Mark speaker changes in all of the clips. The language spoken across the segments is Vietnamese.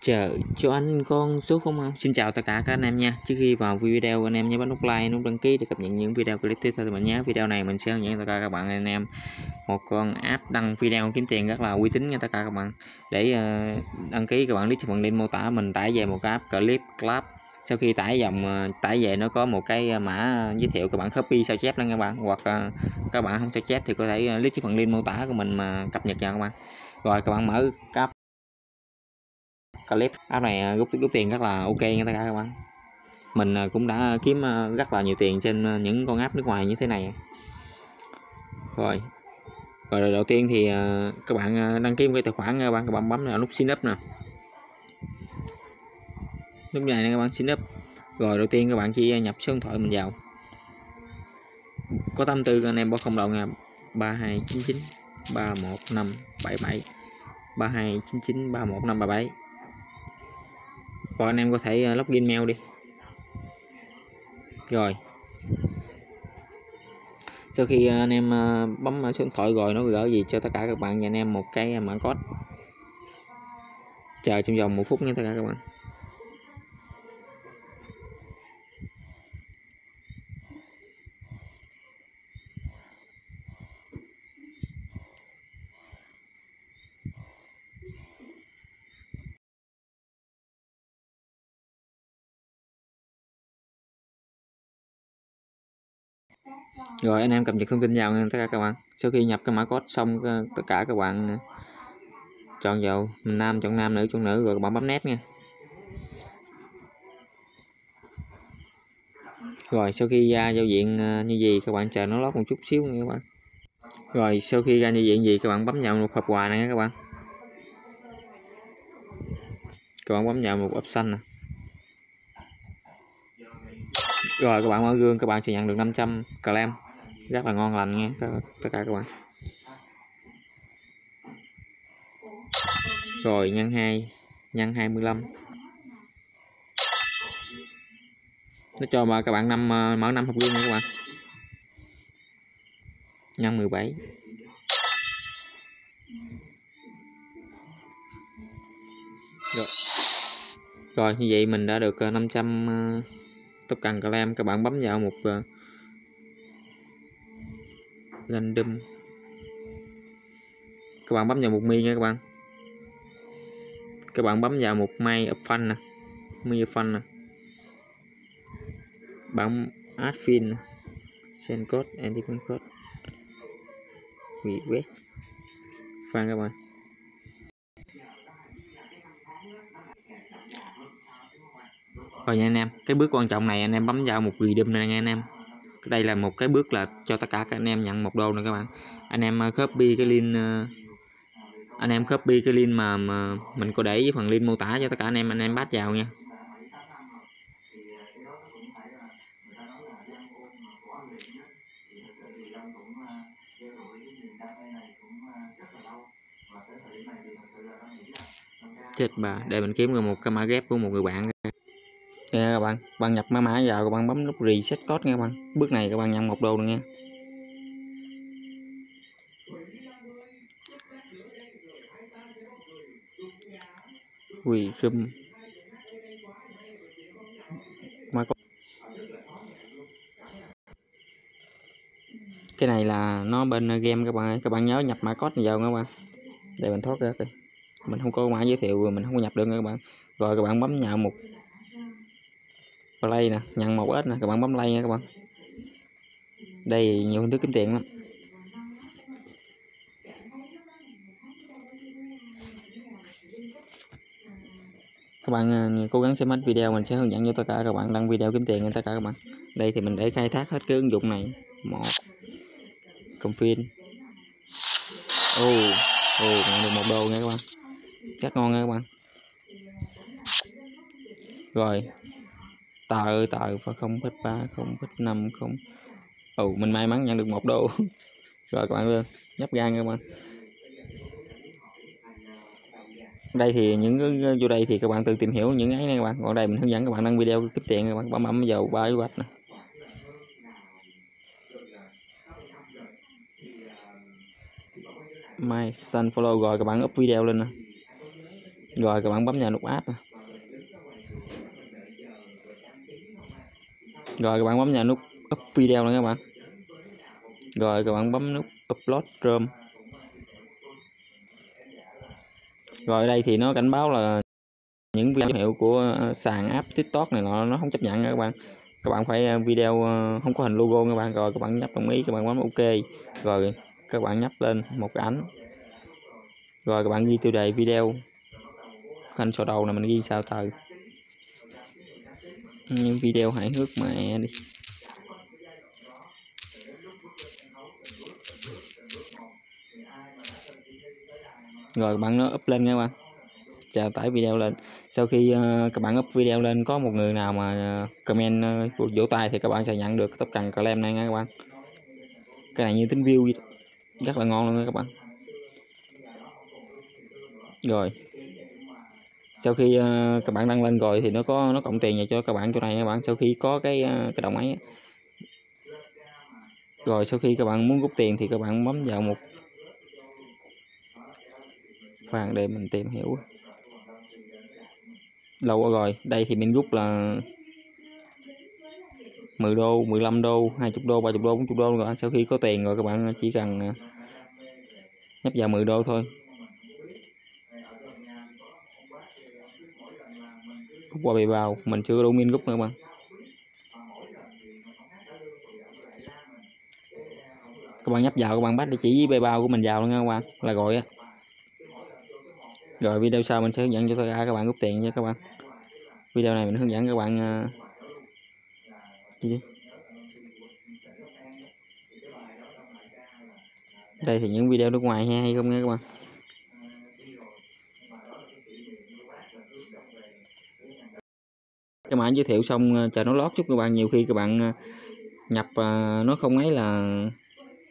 Speaker 1: Chờ cho anh con số không không? Xin chào tất cả các anh em nha. Trước khi vào video anh em nhớ bấm nút like nút đăng ký để cập nhật những video clip tiếp theo thì mình nhé. Video này mình sẽ hướng dẫn tất cả các bạn anh em. Một con app đăng video kiếm tiền rất là uy tín nha tất cả các bạn. Để uh, đăng ký các bạn click phần link mô tả mình tải về một cái app clip club. Sau khi tải dòng ờ, tải về nó có một cái ờ, mã giới thiệu các bạn copy sao chép lên các bạn. Hoặc uh, các bạn không sao chép thì có thể uh, click phần link mô tả của mình mà cập nhật vào các bạn. Rồi các bạn mở cấp app clip. App này à, rút rút tiền rất là ok nha tất cả các bạn. Mình à, cũng đã kiếm à, rất là nhiều tiền trên những con app nước ngoài như thế này. Rồi. Rồi đầu tiên thì các bạn đăng ký một cái tài khoản các bạn. Các bạn bấm là nút sign up nè. Lúc này các bạn sign up. Rồi, đầu tiên các bạn chỉ nhập số điện thoại mình vào. Có 84 anh em bỏ không đầu nha. 3299 315 77 3299 315 77 hoặc anh em có thể ờ, login mail đi. Rồi. Sau khi ờ, anh em ờ, bấm số điện thoại rồi nó gửi gì cho tất cả các bạn và anh em một cái mã code. Chờ trong vòng một phút nha tất cả các bạn. Rồi, anh em cập nhật thông tin vào nha tất cả các bạn. Sau khi nhập cái mã code xong ờ, tất cả các bạn ờ, chọn vào nam, chọn nam nữ, chọn nữ rồi các bạn bấm nét nha. Rồi, sau khi ra giao diện ờ, như gì các bạn chờ nó lót một chút xíu nha các bạn. Rồi, sau khi ra như diện gì các bạn bấm vào một hộp quà này nha các bạn. Các bạn bấm vào một option nè. Rồi, các bạn mở gương, các bạn sẽ nhận được 500 clam rất là ngon lành nha tất cả các bạn. Rồi, nhân 2 nhân 25 nó cho mà các bạn năm ờ, mở năm hộp gương nha các bạn. Nhân 17 rồi. rồi, như vậy mình đã được ờ, 500 tóc cần claim các bạn bấm vào một uh, ờ, random. Các bạn bấm vào một mi nha các bạn. Các bạn bấm vào một may fan nè. Mi fan nè. Bấm add pin send code and code. Request. Fan các bạn. Rồi nha anh em. Cái bước quan trọng này anh em bấm vào một redeem này nha anh em. Đây là một cái bước là cho tất cả các anh em nhận một đô nè các bạn. Anh em ờ, copy cái link ờ, anh em copy cái link mà, mà mình có để với phần link mô tả cho tất cả anh em anh em bắt vào nha. Chết bà để mình kiếm được một camera ghép của một người bạn. Nha các bạn, bạn nhập mã mã vào các bạn bấm nút reset code nha các bạn. Bước này các bạn nhận một đô được nha. Quỳ sum. Cái này là nó bên game các bạn ơi, các bạn nhớ nhập mã code vào các bạn. Để mình thoát ra kìa. Mình không có mã giới thiệu mình không có nhập được nha các bạn. Rồi các bạn bấm nhào một play nè, nhận một ít nè, các bạn bấm play nha các bạn. Đây, nhiều hình thức kiếm tiền lắm. Các bạn à, cố gắng xem hết video mình sẽ hướng dẫn cho tất cả các bạn đăng video kiếm tiền cho tất cả các bạn. Đây thì mình để khai thác hết cái ứng dụng này. Một. Công phim ô ô, nhận được một đô nha các bạn. Rất ngon nha các bạn. Rồi tờ tờ và không? Phít ba, không phít năm, không. Ồ mình may mắn nhận được một đô. Rồi, các bạn lên, nhấp gan các bạn. Đây thì những vô đây thì các bạn tự tìm hiểu những ấy này các bạn. Còn đây mình hướng dẫn các bạn đăng video kiếm tiền các bạn. Bấm bấm vào ba vạch nè. My sun follow rồi các bạn up video lên nè. Rồi, các bạn bấm vào nút add rồi, các bạn bấm vào nút up video nữa các bạn. Rồi, các bạn bấm nút upload room rồi ở đây thì nó cảnh báo là những video hiệu của ờ, sàn app tiktok này nó nó không chấp nhận các bạn. Các bạn phải ờ, video ờ, không có hình logo các bạn. Rồi, các bạn nhấp đồng ý, các bạn bấm ok. Rồi, các bạn nhấp lên một cái ảnh. Rồi, các bạn ghi tiêu đề video. Hình sổ đầu này mình ghi sao thời những video hài hước mẹ e đi. Rồi các bạn nó up lên nha các bạn. Chào tải video lên. Sau khi uh, các bạn up video lên có một người nào mà uh, comment uh, vỗ tay thì các bạn sẽ nhận được tóc cần claim này nha các bạn. Cái này như tính view rất là ngon luôn nha các bạn. Rồi sau khi uh, các bạn đăng lên rồi thì nó có nó cộng tiền cho các bạn chỗ này các bạn. Sau khi có cái uh, cái đồng máy rồi sau khi các bạn muốn rút tiền thì các bạn bấm vào một khoan để mình tìm hiểu lâu rồi. Đây thì mình rút là 10 đô 15 đô 20 đô 30 đô 40 đô rồi. Sau khi có tiền rồi các bạn chỉ cần ờ, nhấp vào 10 đô thôi. Rút qua bề vào. Mình chưa đủ min rút nữa các bạn. Các bạn nhấp vào các bạn bắt địa chỉ với bao của mình vào luôn nha các bạn. Là gọi á. Rồi video sau mình sẽ hướng dẫn cho các bạn rút tiền nha các bạn. Video này mình hướng dẫn các bạn uh, gì đây thì những video nước ngoài hay không nha các bạn. Mãi mã giới thiệu xong ờ, chờ nó lót chút các bạn. Nhiều khi các bạn ờ, nhập ờ, nó không ấy là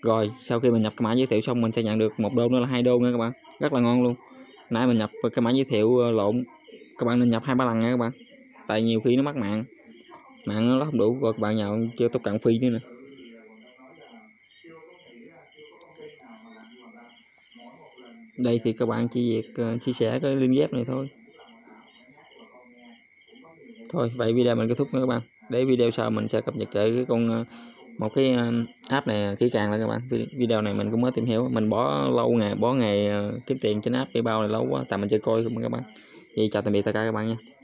Speaker 1: rồi, sau khi mình nhập cái mã giới thiệu xong mình sẽ nhận được một đô nữa là hai đô nha các bạn. Rất là ngon luôn. Nãy mình nhập cái mã giới thiệu lộn, các bạn nên nhập hai ba lần nha các bạn. Tại nhiều khi nó mắc mạng mạng nó không đủ rồi các bạn nhậu chưa tốt cận phi nữa nè. Đây thì các bạn chỉ việc chia sẻ cái link ghép này thôi thôi, vậy video mình kết thúc nha các bạn. Để video sau mình sẽ cập nhật lại cái con ờ, một cái ờ, app này ờ, kỹ càng lại các bạn. Video này mình cũng mới tìm hiểu. Mình bỏ lâu ngày, bỏ ngày kiếm tiền trên app bao này lâu quá tại mình chơi coi không các bạn. Vậy chào tạm biệt tất cả các bạn nha.